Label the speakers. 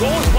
Speaker 1: 我。